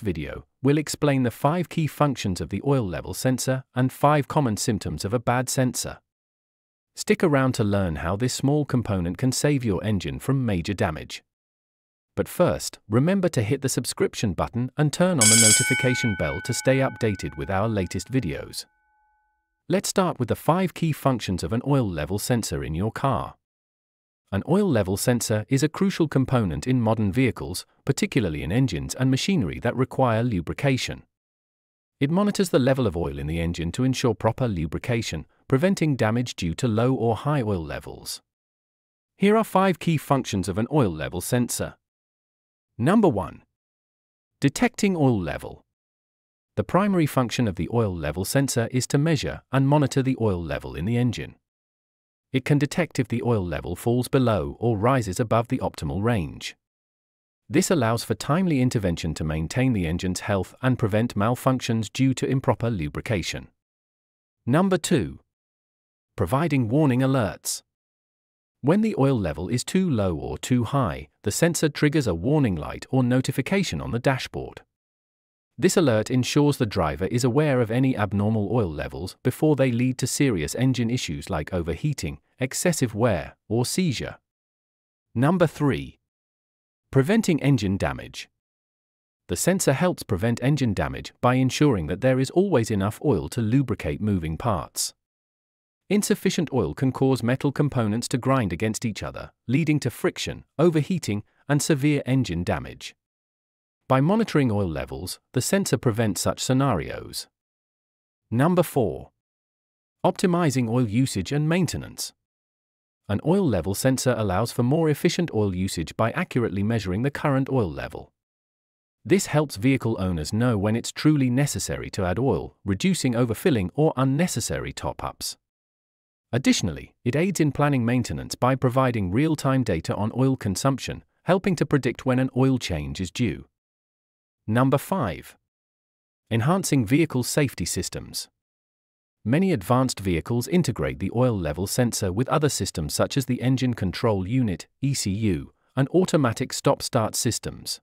video, we'll explain the five key functions of the oil level sensor and five common symptoms of a bad sensor. Stick around to learn how this small component can save your engine from major damage. But first, remember to hit the subscription button and turn on the notification bell to stay updated with our latest videos. Let's start with the five key functions of an oil level sensor in your car. An oil level sensor is a crucial component in modern vehicles, particularly in engines and machinery that require lubrication. It monitors the level of oil in the engine to ensure proper lubrication, preventing damage due to low or high oil levels. Here are five key functions of an oil level sensor. Number 1. Detecting oil level. The primary function of the oil level sensor is to measure and monitor the oil level in the engine. It can detect if the oil level falls below or rises above the optimal range. This allows for timely intervention to maintain the engine's health and prevent malfunctions due to improper lubrication. Number 2. Providing warning alerts. When the oil level is too low or too high, the sensor triggers a warning light or notification on the dashboard. This alert ensures the driver is aware of any abnormal oil levels before they lead to serious engine issues like overheating, excessive wear, or seizure. Number 3. Preventing engine damage. The sensor helps prevent engine damage by ensuring that there is always enough oil to lubricate moving parts. Insufficient oil can cause metal components to grind against each other, leading to friction, overheating, and severe engine damage. By monitoring oil levels, the sensor prevents such scenarios. Number 4. Optimizing oil usage and maintenance. An oil level sensor allows for more efficient oil usage by accurately measuring the current oil level. This helps vehicle owners know when it's truly necessary to add oil, reducing overfilling or unnecessary top ups. Additionally, it aids in planning maintenance by providing real time data on oil consumption, helping to predict when an oil change is due. Number 5. Enhancing vehicle safety systems. Many advanced vehicles integrate the oil level sensor with other systems such as the Engine Control Unit ECU and automatic stop start systems.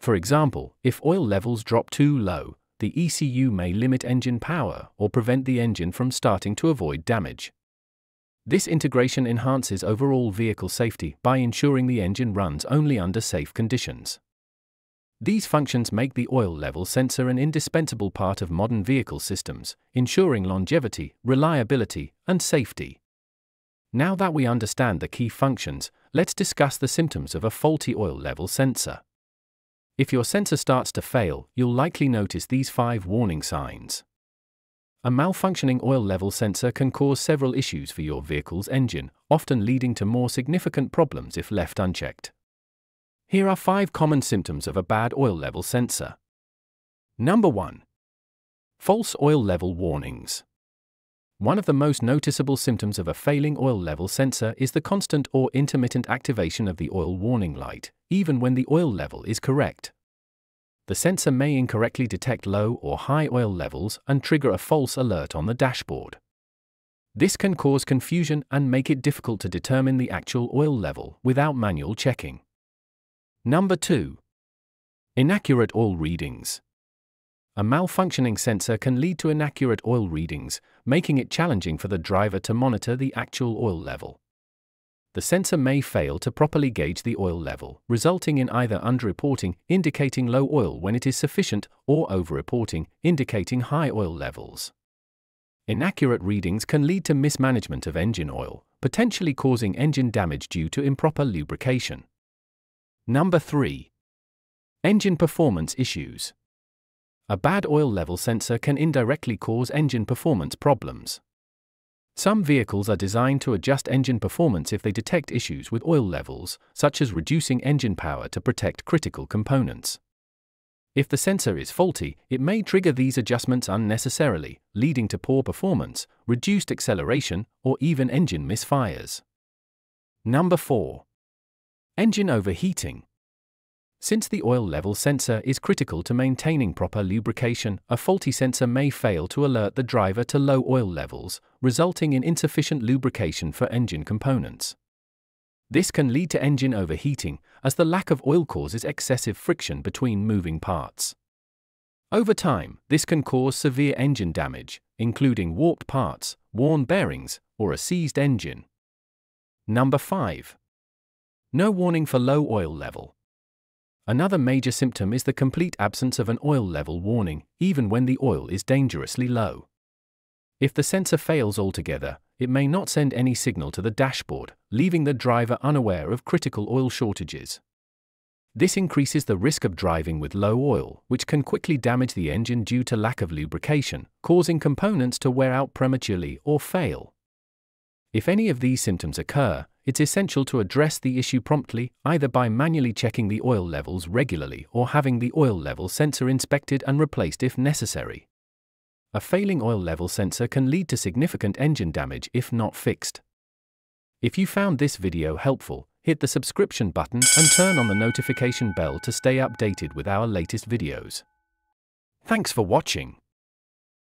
For example, if oil levels drop too low, the ECU may limit engine power or prevent the engine from starting to avoid damage. This integration enhances overall vehicle safety by ensuring the engine runs only under safe conditions. These functions make the oil level sensor an indispensable part of modern vehicle systems, ensuring longevity, reliability, and safety. Now that we understand the key functions, let's discuss the symptoms of a faulty oil level sensor. If your sensor starts to fail, you'll likely notice these five warning signs. A malfunctioning oil level sensor can cause several issues for your vehicle's engine, often leading to more significant problems if left unchecked. Here are five common symptoms of a bad oil level sensor. Number 1. False oil level warnings. One of the most noticeable symptoms of a failing oil level sensor is the constant or intermittent activation of the oil warning light, even when the oil level is correct. The sensor may incorrectly detect low or high oil levels and trigger a false alert on the dashboard. This can cause confusion and make it difficult to determine the actual oil level without manual checking. Number 2. Inaccurate oil readings. A malfunctioning sensor can lead to inaccurate oil readings, making it challenging for the driver to monitor the actual oil level the sensor may fail to properly gauge the oil level, resulting in either underreporting, indicating low oil when it is sufficient, or overreporting, indicating high oil levels. Inaccurate readings can lead to mismanagement of engine oil, potentially causing engine damage due to improper lubrication. Number 3. Engine performance issues. A bad oil level sensor can indirectly cause engine performance problems. Some vehicles are designed to adjust engine performance if they detect issues with oil levels, such as reducing engine power to protect critical components. If the sensor is faulty, it may trigger these adjustments unnecessarily, leading to poor performance, reduced acceleration, or even engine misfires. Number 4. Engine overheating. Since the oil level sensor is critical to maintaining proper lubrication, a faulty sensor may fail to alert the driver to low oil levels, resulting in insufficient lubrication for engine components. This can lead to engine overheating, as the lack of oil causes excessive friction between moving parts. Over time, this can cause severe engine damage, including warped parts, worn bearings, or a seized engine. Number 5. No warning for low oil level. Another major symptom is the complete absence of an oil level warning, even when the oil is dangerously low. If the sensor fails altogether, it may not send any signal to the dashboard, leaving the driver unaware of critical oil shortages. This increases the risk of driving with low oil, which can quickly damage the engine due to lack of lubrication, causing components to wear out prematurely or fail. If any of these symptoms occur, it's essential to address the issue promptly, either by manually checking the oil levels regularly or having the oil level sensor inspected and replaced if necessary. A failing oil level sensor can lead to significant engine damage if not fixed. If you found this video helpful, hit the subscription button and turn on the notification bell to stay updated with our latest videos. Thanks for watching.